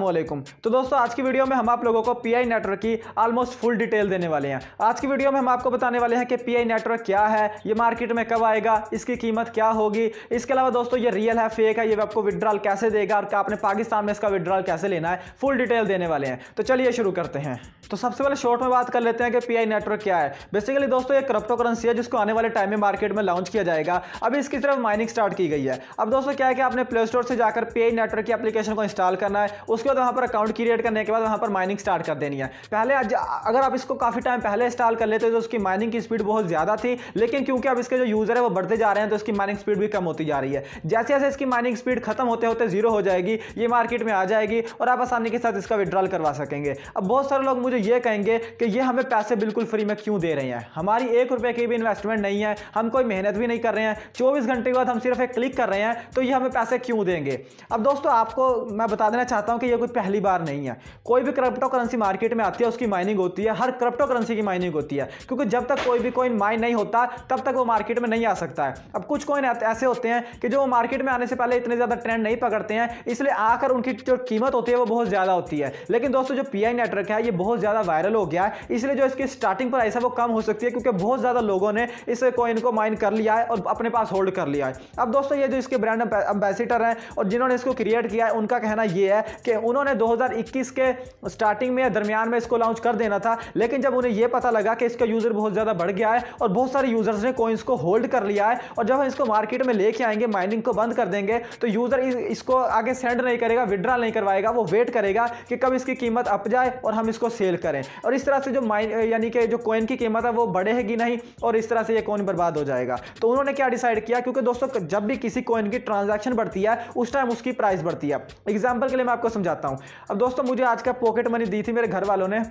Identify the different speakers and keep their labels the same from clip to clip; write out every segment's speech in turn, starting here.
Speaker 1: वालेकुम तो दोस्तों, आज की वीडियो में हम आप लोगों को पीआई नेटवर्क की ऑलमोस्ट फुल डिटेल देने वाले हैं। आज की वीडियो में हम आपको बताने वाले हैं कि पीआई नेटवर्क क्या है, ये मार्केट में कब आएगा, इसकी कीमत क्या होगी। इसके अलावा दोस्तों, ये रियल है फेक है, ये आपको विड्रॉल कैसे देगा और आपने पाकिस्तान में इसका विड्रॉल कैसे लेना है फुल डिटेल देने वाले हैं। तो चलिए शुरू करते हैं। तो सबसे पहले शॉर्ट में बात कर लेते हैं कि पीआई नेटवर्क क्या है। बेसिकली दोस्तों ये क्रिप्टो करेंसी है, जिसको आने वाले टाइम में मार्केट में लॉन्च किया जाएगा। अभी इसकी तरफ़ माइनिंग स्टार्ट की गई है। अब दोस्तों, क्या है कि आपने प्ले स्टोर से जाकर पीआई नेटवर्क की एप्लीकेशन को इंस्टॉल करना है। उसके बाद वहाँ पर अकाउंट क्रिएट करने के बाद वहाँ पर माइनिंग स्टार्ट कर देनी है। पहले अगर आप इसको काफ़ी टाइम पहले इंस्टॉल कर लेते तो उसकी माइनिंग की स्पीड बहुत ज़्यादा थी, लेकिन क्योंकि अब इसके जो यूज़र है वो बढ़ते जा रहे हैं तो इसकी माइनिंग स्पीड भी कम होती जा रही है। जैसे जैसे इसकी माइनिंग स्पीड खत्म होते होते ज़ीरो हो जाएगी, ये मार्केट में आ जाएगी और आप आसानी के साथ इसका विड्रॉल करवा सकेंगे। अब बहुत सारे लोग मुझे ये कहेंगे कि ये हमें पैसे बिल्कुल फ्री में क्यों दे रहे हैं? हमारी एक रुपये की भी इन्वेस्टमेंट नहीं है, हम कोई मेहनत भी नहीं कर रहे हैं, चौबीस घंटे के बाद हम सिर्फ़ एक क्लिक कर रहे हैं तो ये हमें पैसे क्यों देंगे? अब दोस्तों, आपको मैं बता देना चाहता हूँ कि ये कोई पहली बार नहीं है। कोई भी क्रिप्टो करेंसी मार्केट में आती है, उसकी माइनिंग होती है, हर क्रिप्टो करेंसी की माइनिंग होती है, क्योंकि जब तक कोई भी कॉइन माइन नहीं होता, तब तक वो मार्केट में नहीं आ सकता है। अब कुछ कॉइन ऐसे होते हैं कि जो मार्केट में आने से पहले इतने ज़्यादा ट्रेंड नहीं पकड़ते हैं, इसलिए आकर उनकी जो कीमत होती है, वो बहुत ज़्यादा होती है। लेकिन दोस्तों, जो PI नेटवर्क है, ये बहुत ज़्यादा वायरल हो गया है, इसलिए जो इसकी स्टार्टिंग प्राइस है, वो कम हो सकती है, क्योंकि बहुत ज़्यादा लोगों ने इस कॉइन को माइन कर लिया है और अपने पास होल्ड कर लिया है। अब दोस्तों, ये जो इसके ब्रांड एम्बेसिडर हैं और जिन्होंने इसको क्रिएट किया है, उनका कहना यह है कि उन्होंने 2021 के स्टार्टिंग में या दरमियान में इसको लॉन्च कर देना था, लेकिन जब उन्हें यह पता लगा कि इसका यूज़र बहुत ज़्यादा बढ़ गया है और बहुत सारे यूज़र्स ने कोइंस को होल्ड कर लिया है और जब हम इसको मार्केट में लेके आएँगे माइनिंग को बंद कर देंगे तो यूज़र इसको आगे सेंड नहीं करेगा विड्रॉल नहीं करवाएगा, वो वेट करेगा कि कब इसकी कीमत अप जाए और हम इसको सेल करें। और इस तरह से जो माइन यानी कि जो कोइन की कीमत है, वो बढ़ेगी नहीं और इस तरह से ये कोइन बर्बाद हो जाएगा। तो उन्होंने क्या डिसाइड किया? क्योंकि दोस्तों, जब भी किसी कोइन की ट्रांजैक्शन बढ़ती है, उस टाइम उसकी प्राइस बढ़ती है। एग्ज़ाम्पल के लिए मैं आपको समझाता हूँ। अब दोस्तों, मुझे आज का पॉकेट मनी दी थी मेरे घर वालों ने।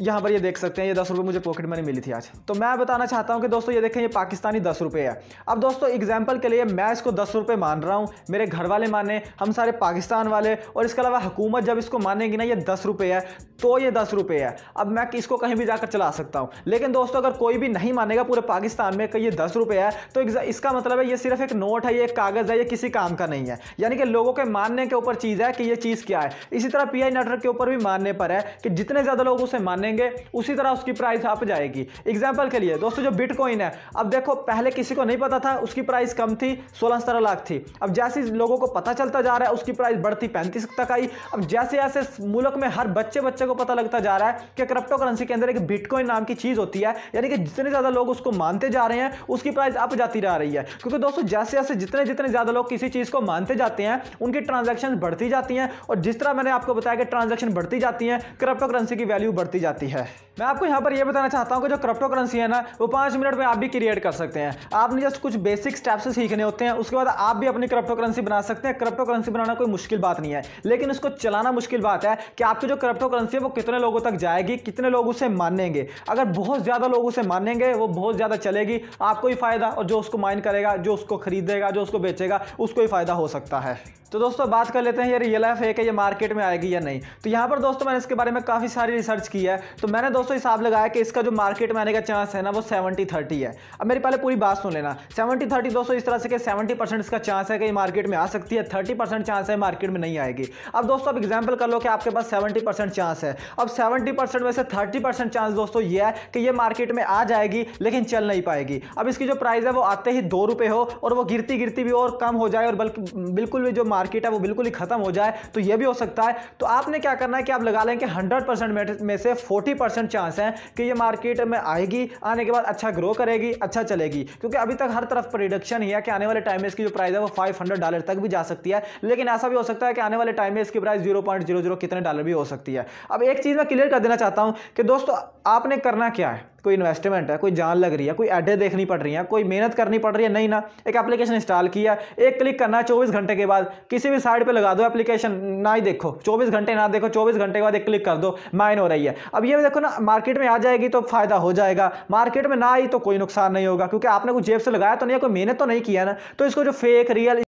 Speaker 1: यहाँ पर ये देख सकते हैं, ये दस रुपये मुझे पॉकेट मनी मिली थी आज। तो मैं बताना चाहता हूँ कि दोस्तों, ये देखें, ये पाकिस्तानी दस रुपये है। अब दोस्तों एग्ज़ाम्पल के लिए मैं इसको दस रुपये मान रहा हूँ, मेरे घर वाले माने, हम सारे पाकिस्तान वाले, और इसके अलावा हुकूमत जब इसको मानेगी ना, ये दस रुपये है तो ये दस रुपये है। अब मैं इसको कहीं भी जाकर चला सकता हूँ। लेकिन दोस्तों, अगर कोई भी नहीं मानेगा पूरे पाकिस्तान में कि ये दस रुपये है तो इसका मतलब है ये सिर्फ़ एक नोट है, ये एक कागज़ है, ये किसी काम का नहीं है। यानी कि लोगों के मानने के ऊपर चीज़ है कि ये चीज़ क्या है। इसी तरह पी नेटवर्क के ऊपर भी मानने पर है कि जितने ज़्यादा लोग उसे मानेंगे उसी तरह उसकी प्राइस आप जाएगी। एग्ज़ाम्पल के लिए, दोस्तों, जो बिटकॉइन है, अब देखो, पहले किसी को नहीं पता था, उसकी प्राइस कम थी, सोलह सत्रह लाख थी। अब जैसे लोगों को पता चलता जा रहा है, उसकी प्राइस बढ़ती पैंतीस तक आई। अब जैसे जैसे मुल्क में हर बच्चे बच्चे को पता लगता जा रहा है कि क्रिप्टो करेंसी के अंदर एक बिटकॉइन नाम की चीज़ होती है, यानी कि जितने ज़्यादा लोग उसको मानते जा रहे हैं, उसकी प्राइस अप जाती जा रही है। क्योंकि दोस्तों, जैसे जैसे जितने जितने ज़्यादा लोग किसी चीज़ को मानते जाते हैं, उनकी ट्रांजेक्शन बढ़ती जाती हैं। और जिस तरह मैंने आपको बताया कि ट्रांजेक्शन बढ़ती जाती है क्रिप्टो करेंसी की वैल्यू बढ़ती जाती है मैं आपको यहाँ पर यह बताना चाहता हूँ कि जो क्रिप्टो करेंसी है ना, वो पाँच मिनट में आप भी क्रिएट कर सकते हैं। आपने जस्ट कुछ बेसिक स्टेप्स सीखने होते हैं, उसके बाद आप भी अपनी क्रिप्टो करेंसी बना सकते हैं। क्रिप्टो करेंसी बनाना कोई मुश्किल बात नहीं है, लेकिन उसको चलाना मुश्किल बात है कि आपकी जो क्रिप्टो करेंसी है, वो कितने लोगों तक जाएगी, कितने लोग उसे मानेंगे। अगर बहुत ज़्यादा लोग उसे मानेंगे, वो बहुत ज़्यादा चलेगी, आपको ही फ़ायदा, और जो उसको माइन करेगा, जो उसको खरीदेगा, जो उसको बेचेगा, उसको ही फ़ायदा हो सकता है। तो दोस्तों, बात कर लेते हैं, ये रियल लाइफ है कि ये मार्केट में आएगी या नहीं। तो यहाँ पर दोस्तों, मैंने इसके बारे में काफ़ी सारी रिसर्च की है तो मैंने दोस्तों हिसाब लगाया कि इसका जो मार्केट में आने का चांस है ना, वो सेवेंटी थर्टी है। अब मेरी पहले पूरी बात सुन लेना। सेवेंटी थर्टी दोस्तों इस तरह से सेवेंटी परसेंट इसका चांस है कि मार्केट में आ सकती है थर्टी परसेंट चांस है मार्केट में नहीं आएगी। अब दोस्तों अब एग्ज़ाम्पल कर लो कि आपके पास सेवेंटी परसेंट चांस है। अब सेवेंटी परसेंट में से थर्टी परसेंट चांस दोस्तों ये है कि ये मार्केट में आ जाएगी, लेकिन चल नहीं पाएगी। अब इसकी जो प्राइस है वो आते ही दो रुपये हो और वो गिरती गिरती भी और कम हो जाए और बल्कि बिल्कुल भी जो मार्केट है वो बिल्कुल ही खत्म हो जाए तो ये भी हो सकता है। तो आपने क्या करना है कि आप लगा लें कि हंड्रेड परसेंट में से फोर्टी परसेंट चांस है कि ये मार्केट में आएगी, आने के बाद अच्छा ग्रो करेगी अच्छा चलेगी। क्योंकि अभी तक हर तरफ़ प्रोडिक्शन ही है कि आने वाले टाइम में इसकी जो प्राइस है वो फाइव डॉलर तक भी जा सकती है। लेकिन ऐसा भी हो सकता है कि आने वाले टाइम में इसकी प्राइस ज़ीरो कितने डॉलर भी हो सकती है। अब एक चीज़ मैं क्लियर कर देना चाहता हूँ कि दोस्तों, आपने करना क्या है? कोई इन्वेस्टमेंट है, कोई जान लग रही है, कोई एडें देखनी पड़ रही है, कोई मेहनत करनी पड़ रही है? नहीं ना। एक एप्लीकेशन इंस्टॉल किया, एक क्लिक करना है चौबीस घंटे के बाद। किसी भी साइड पे लगा दो एप्लीकेशन ना ही देखो। चौबीस घंटे ना देखो, चौबीस घंटे के बाद एक क्लिक कर दो। माइन हो रही है। अब ये देखो ना मार्केट में आ जाएगी तो फ़ायदा हो जाएगा। मार्केट में ना आई तो कोई नुकसान नहीं होगा, क्योंकि आपने कुछ जेब से लगाया तो नहीं कोई मेहनत तो नहीं किया ना। तो इसको जो फेक रियल